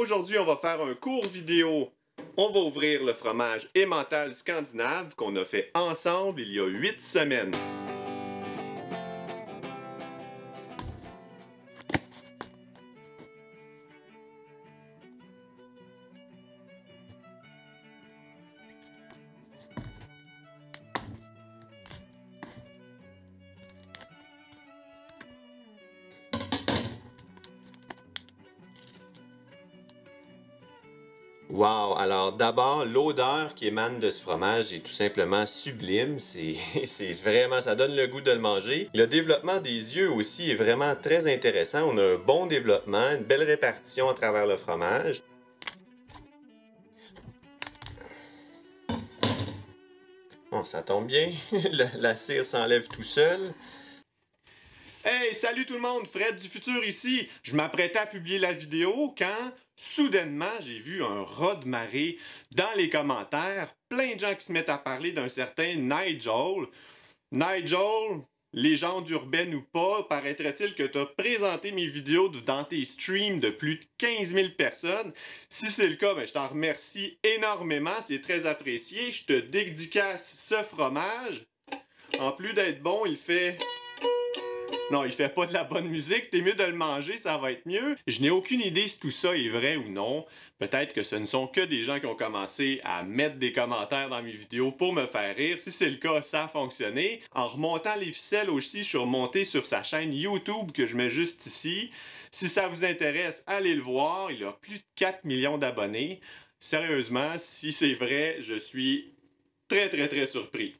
Aujourd'hui, on va faire un court vidéo. On va ouvrir le fromage Emmental scandinave qu'on a fait ensemble il y a 8 semaines. Wow! Alors d'abord, l'odeur qui émane de ce fromage est tout simplement sublime. C'est vraiment, ça donne le goût de le manger. Le développement des yeux aussi est vraiment très intéressant. On a un bon développement, une belle répartition à travers le fromage. Bon, ça tombe bien. la, la cire s'enlève tout seul. Hey, salut tout le monde, Fred du futur ici. Je m'apprêtais à publier la vidéo quand, soudainement, j'ai vu un rat de marée dans les commentaires. Plein de gens qui se mettent à parler d'un certain Nigel. Nigel, légende urbaine ou pas, paraîtrait-il que tu as présenté mes vidéos dans tes streams de plus de 15 000 personnes. Si c'est le cas, ben, je t'en remercie énormément, c'est très apprécié. Je te dédicace ce fromage. En plus d'être bon, il fait non, il fait pas de la bonne musique, t'es mieux de le manger, ça va être mieux. Je n'ai aucune idée si tout ça est vrai ou non. Peut-être que ce ne sont que des gens qui ont commencé à mettre des commentaires dans mes vidéos pour me faire rire. Si c'est le cas, ça a fonctionné. En remontant les ficelles aussi, je suis remonté sur sa chaîne YouTube que je mets juste ici. Si ça vous intéresse, allez le voir. Il a plus de 4 millions d'abonnés. Sérieusement, si c'est vrai, je suis très très très surpris.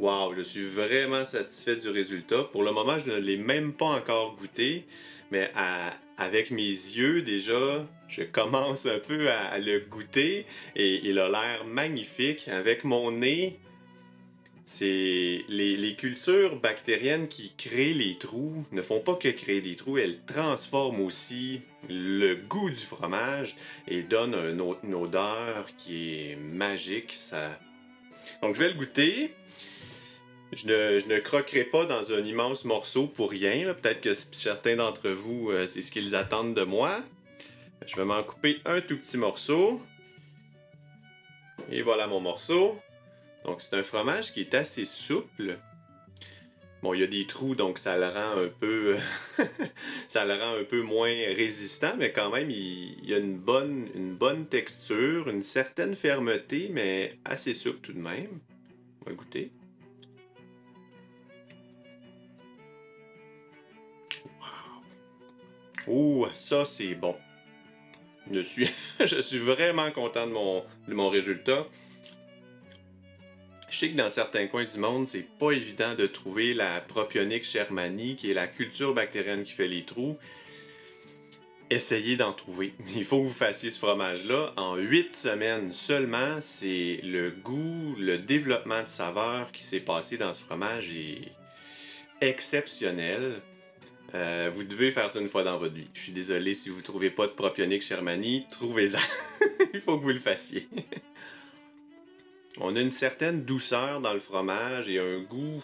Wow, je suis vraiment satisfait du résultat. Pour le moment, je ne l'ai même pas encore goûté, mais avec mes yeux déjà, je commence un peu à, le goûter et il a l'air magnifique. Avec mon nez, c'est les, cultures bactériennes qui créent les trous ne font pas que créer des trous, elles transforment aussi le goût du fromage et donnent une odeur qui est magique. Ça... Donc je vais le goûter. Je ne, croquerai pas dans un immense morceau pour rien. Peut-être que certains d'entre vous, euh, c'est ce qu'ils attendent de moi. Je vais m'en couper un tout petit morceau. Et voilà mon morceau. Donc c'est un fromage qui est assez souple. Bon, il y a des trous, donc ça le rend un peu, ça le rend un peu moins résistant, mais quand même, il, il, y a une bonne, une bonne texture, une certaine fermeté, mais assez souple tout de même. On va goûter. Ouh, ça c'est bon. Je suis, vraiment content de mon, résultat. Je sais que dans certains coins du monde, c'est pas évident de trouver la Propionic shermani, qui est la culture bactérienne qui fait les trous. Essayez d'en trouver. Il faut que vous fassiez ce fromage-là. En 8 semaines seulement, c'est le goût, le développement de saveur qui s'est passé dans ce fromage est exceptionnel. Euh, vous devez faire ça une fois dans votre vie. Je suis désolé si vous ne trouvez pas de propionique Shermani, trouvez-en. Il faut que vous le fassiez. On a une certaine douceur dans le fromage et un goût.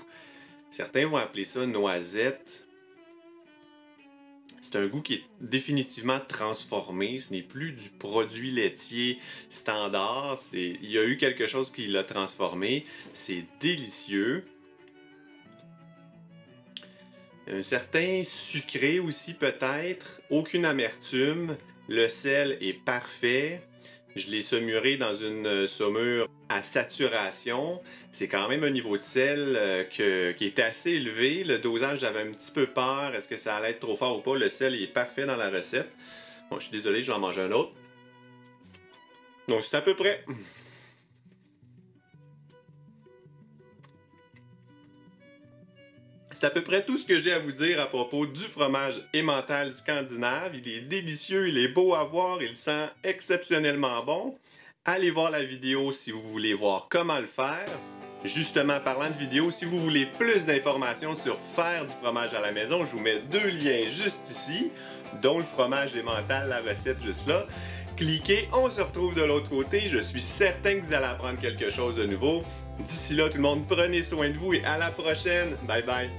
Certains vont appeler ça noisette. C'est un goût qui est définitivement transformé. Ce n'est plus du produit laitier standard. Il y a eu quelque chose qui l'a transformé. C'est délicieux. Un certain sucré aussi peut-être, aucune amertume, le sel est parfait. Je l'ai saumuré dans une saumure à saturation. C'est quand même un niveau de sel euh, qui est assez élevé. Le dosage, j'avais un petit peu peur. Est-ce que ça allait être trop fort ou pas? Le sel est parfait dans la recette. Bon, je suis désolé, je vais en manger un autre. Donc, c'est à peu près. C'est à peu près tout ce que j'ai à vous dire à propos du fromage Emmental scandinave. Il est délicieux, il est beau à voir, il sent exceptionnellement bon. Allez voir la vidéo si vous voulez voir comment le faire. Justement, parlant de vidéo, si vous voulez plus d'informations sur faire du fromage à la maison, je vous mets deux liens juste ici, dont le fromage Emmental, la recette juste là. Cliquez, on se retrouve de l'autre côté. Je suis certain que vous allez apprendre quelque chose de nouveau. D'ici là, tout le monde, prenez soin de vous et à la prochaine. Bye bye.